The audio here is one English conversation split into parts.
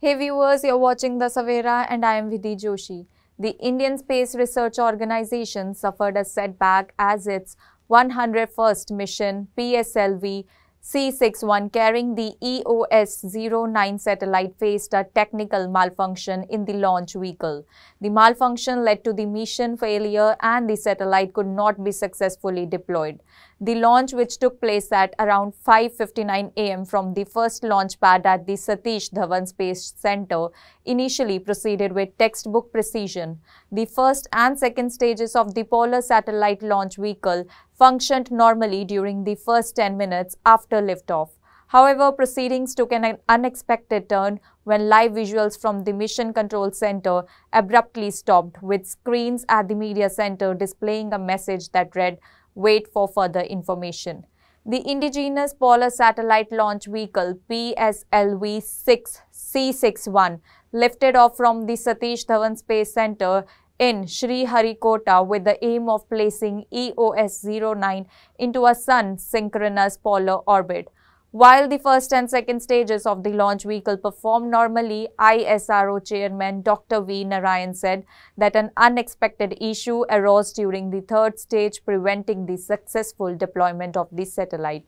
Hey viewers, you're watching The Savera and I am Vidhi Joshi. The Indian Space Research Organization suffered a setback as its 101st mission PSLV C61 carrying the EOS-09 satellite faced a technical malfunction in the launch vehicle. The malfunction led to the mission failure and the satellite could not be successfully deployed. The launch, which took place at around 5.59 am from the first launch pad at the Satish Dhawan Space Center, initially proceeded with textbook precision. The first and second stages of the Polar Satellite Launch Vehicle functioned normally during the first 10 minutes after liftoff. However, proceedings took an unexpected turn when live visuals from the Mission Control Center abruptly stopped, with screens at the media center displaying a message that read, Wait for further information. The indigenous Polar Satellite Launch Vehicle PSLV-6 C61 lifted off from the Satish Dhawan Space Center in Sriharikota with the aim of placing EOS-09 into a sun-synchronous polar orbit. While the first and second stages of the launch vehicle performed normally, ISRO chairman Dr. V. Narayan said that an unexpected issue arose during the third stage preventing the successful deployment of the satellite.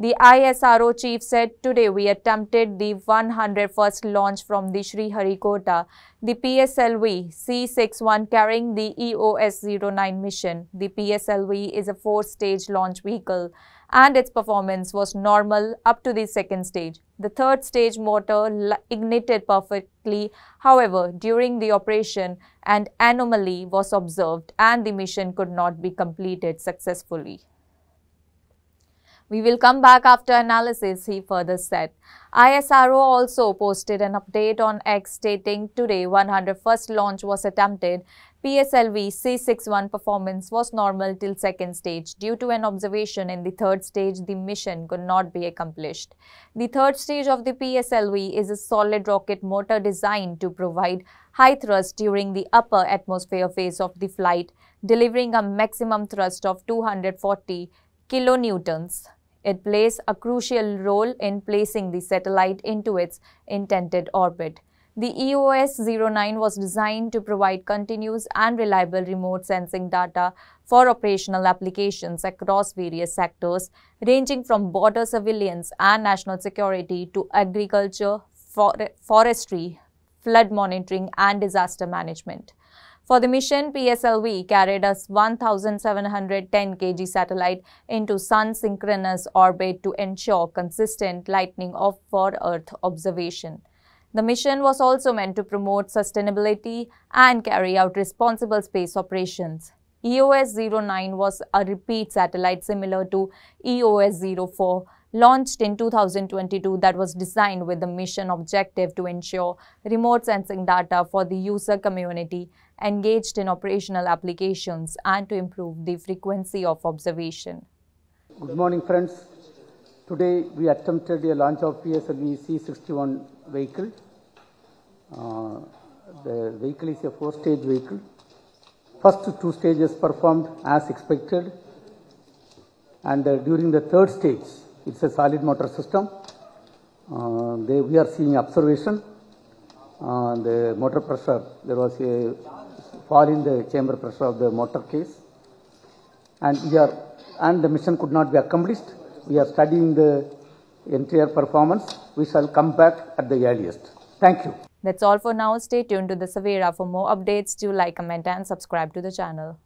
The ISRO chief said, Today we attempted the 101st launch from the Sriharikota, the PSLV C61 carrying the EOS-09 mission. The PSLV is a four-stage launch vehicle and its performance was normal up to the second stage. The third stage motor ignited perfectly. However, during the operation, an anomaly was observed and the mission could not be completed successfully. We will come back after analysis, he further said. ISRO also posted an update on X stating today 101st launch was attempted. PSLV C61 performance was normal till second stage. Due to an observation in the third stage, the mission could not be accomplished. The third stage of the PSLV is a solid rocket motor designed to provide high thrust during the upper atmosphere phase of the flight, delivering a maximum thrust of 240 kilonewtons. It plays a crucial role in placing the satellite into its intended orbit. The EOS-09 was designed to provide continuous and reliable remote sensing data for operational applications across various sectors, ranging from border surveillance and national security to agriculture, for forestry, flood monitoring, and disaster management. For the mission, PSLV carried a 1,710 kg satellite into sun-synchronous orbit to ensure consistent lighting of for Earth observation. The mission was also meant to promote sustainability and carry out responsible space operations. EOS-09 was a repeat satellite similar to EOS-04 launched in 2022 that was designed with the mission objective to ensure remote sensing data for the user community engaged in operational applications and to improve the frequency of observation. Good morning friends. Today we attempted a launch of PSLV C61 vehicle. Uh, the vehicle is a four-stage vehicle. First two stages performed as expected and uh, during the third stage it's a solid motor system. Uh, they, we are seeing observation. Uh, the motor pressure, there was a fall in the chamber pressure of the motor case. And we are, and the mission could not be accomplished. We are studying the entire performance. We shall come back at the earliest. Thank you. That's all for now. Stay tuned to the Savera for more updates. Do like, comment and subscribe to the channel.